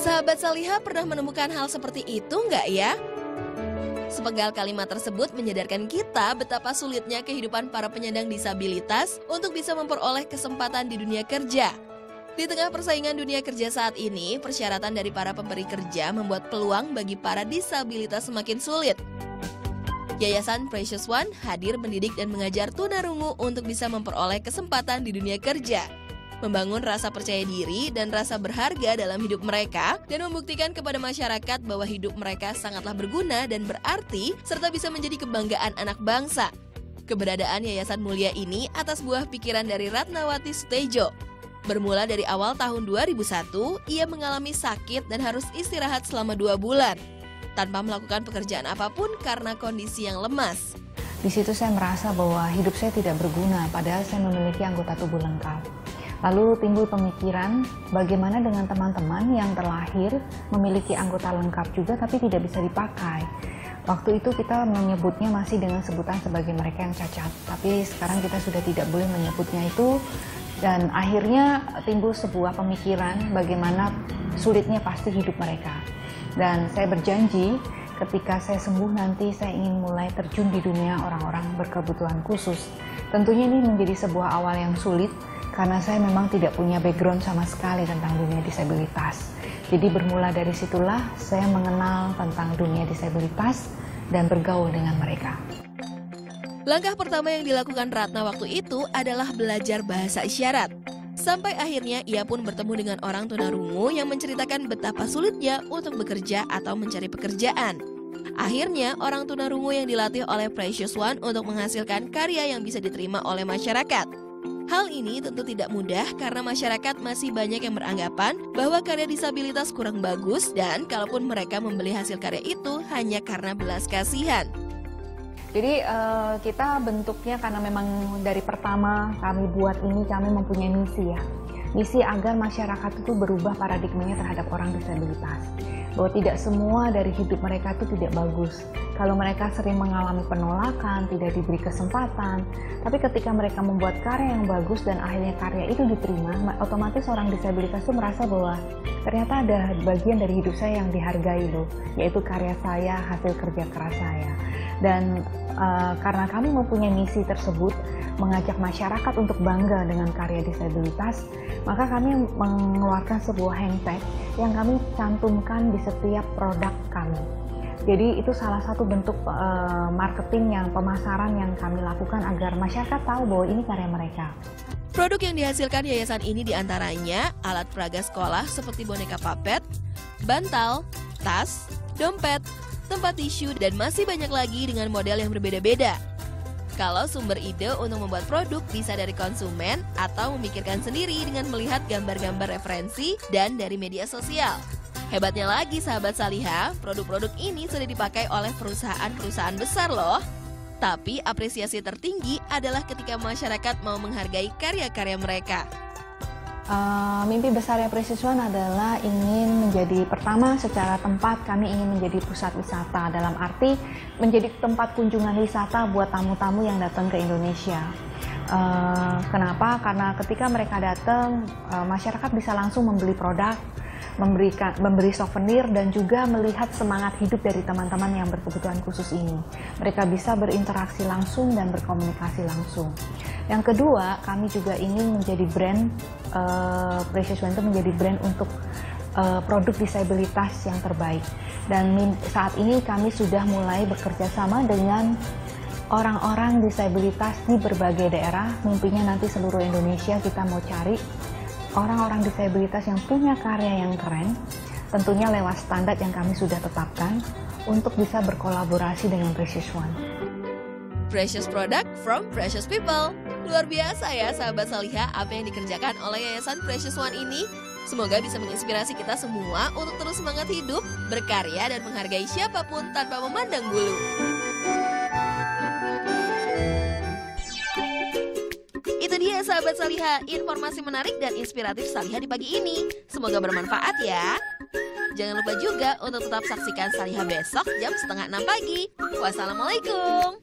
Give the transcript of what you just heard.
Sahabat Saliha pernah menemukan hal seperti itu nggak ya? Sepenggal kalimat tersebut menyadarkan kita betapa sulitnya kehidupan para penyandang disabilitas untuk bisa memperoleh kesempatan di dunia kerja. Di tengah persaingan dunia kerja saat ini, persyaratan dari para pemberi kerja membuat peluang bagi para disabilitas semakin sulit. Yayasan Precious One hadir mendidik dan mengajar tunarungu untuk bisa memperoleh kesempatan di dunia kerja membangun rasa percaya diri dan rasa berharga dalam hidup mereka, dan membuktikan kepada masyarakat bahwa hidup mereka sangatlah berguna dan berarti, serta bisa menjadi kebanggaan anak bangsa. Keberadaan Yayasan Mulia ini atas buah pikiran dari Ratnawati Sutejo. Bermula dari awal tahun 2001, ia mengalami sakit dan harus istirahat selama dua bulan, tanpa melakukan pekerjaan apa pun karena kondisi yang lemas. Di situ saya merasa bahwa hidup saya tidak berguna, padahal saya memiliki anggota tubuh lengkap. Lalu timbul pemikiran bagaimana dengan teman-teman yang terlahir memiliki anggota lengkap juga tapi tidak bisa dipakai. Waktu itu kita menyebutnya masih dengan sebutan sebagai mereka yang cacat, tapi sekarang kita sudah tidak boleh menyebutnya itu dan akhirnya timbul sebuah pemikiran bagaimana sulitnya pasti hidup mereka. Dan saya berjanji ketika saya sembuh nanti saya ingin mulai terjun di dunia orang-orang berkebutuhan khusus. Tentunya ini menjadi sebuah awal yang sulit karena saya memang tidak punya background sama sekali tentang dunia disabilitas. Jadi bermula dari situlah saya mengenal tentang dunia disabilitas dan bergaul dengan mereka. Langkah pertama yang dilakukan Ratna waktu itu adalah belajar bahasa isyarat. Sampai akhirnya ia pun bertemu dengan orang tunarungu yang menceritakan betapa sulitnya untuk bekerja atau mencari pekerjaan. Akhirnya, orang tunarungu yang dilatih oleh Precious One untuk menghasilkan karya yang bisa diterima oleh masyarakat. Hal ini tentu tidak mudah karena masyarakat masih banyak yang beranggapan bahwa karya disabilitas kurang bagus dan kalaupun mereka membeli hasil karya itu hanya karena belas kasihan. Jadi uh, kita bentuknya karena memang dari pertama kami buat ini kami mempunyai misi ya. Misi agar masyarakat itu berubah paradigmanya terhadap orang disabilitas bahwa tidak semua dari hidup mereka itu tidak bagus. Kalau mereka sering mengalami penolakan, tidak diberi kesempatan, tapi ketika mereka membuat karya yang bagus dan akhirnya karya itu diterima, otomatis orang disabilitas itu merasa bahwa ternyata ada bagian dari hidup saya yang dihargai loh, yaitu karya saya, hasil kerja keras saya. Dan uh, karena kami mempunyai misi tersebut, mengajak masyarakat untuk bangga dengan karya disabilitas, maka kami mengeluarkan sebuah handtag yang kami cantumkan di setiap produk kami. Jadi itu salah satu bentuk uh, marketing yang pemasaran yang kami lakukan agar masyarakat tahu bahwa ini karya mereka. Produk yang dihasilkan yayasan ini di antaranya alat peraga sekolah seperti boneka papet, bantal, tas, dompet, tempat tisu, dan masih banyak lagi dengan model yang berbeda-beda. Kalau sumber ide untuk membuat produk bisa dari konsumen atau memikirkan sendiri dengan melihat gambar-gambar referensi dan dari media sosial. Hebatnya lagi sahabat Saliha, produk-produk ini sudah dipakai oleh perusahaan-perusahaan besar loh. Tapi apresiasi tertinggi adalah ketika masyarakat mau menghargai karya-karya mereka. Uh, mimpi besarnya One adalah ingin menjadi pertama secara tempat kami ingin menjadi pusat wisata dalam arti menjadi tempat kunjungan wisata buat tamu-tamu yang datang ke Indonesia. Uh, kenapa? Karena ketika mereka datang, uh, masyarakat bisa langsung membeli produk, memberikan memberi souvenir dan juga melihat semangat hidup dari teman-teman yang berkebutuhan khusus ini. Mereka bisa berinteraksi langsung dan berkomunikasi langsung. Yang kedua, kami juga ingin menjadi brand uh, Precious One menjadi brand untuk uh, produk disabilitas yang terbaik. Dan saat ini kami sudah mulai bekerja sama dengan orang-orang disabilitas di berbagai daerah. Mimpinya nanti seluruh Indonesia kita mau cari orang-orang disabilitas yang punya karya yang keren, tentunya lewat standar yang kami sudah tetapkan untuk bisa berkolaborasi dengan Precious One. Precious Product from Precious People. Luar biasa ya sahabat Saliha apa yang dikerjakan oleh Yayasan Precious One ini. Semoga bisa menginspirasi kita semua untuk terus semangat hidup, berkarya dan menghargai siapa pun tanpa memandang bulu. Dia sahabat Saliha, informasi menarik dan inspiratif Saliha di pagi ini. Semoga bermanfaat ya. Jangan lupa juga untuk tetap saksikan Saliha besok jam setengah enam pagi. Wassalamualaikum.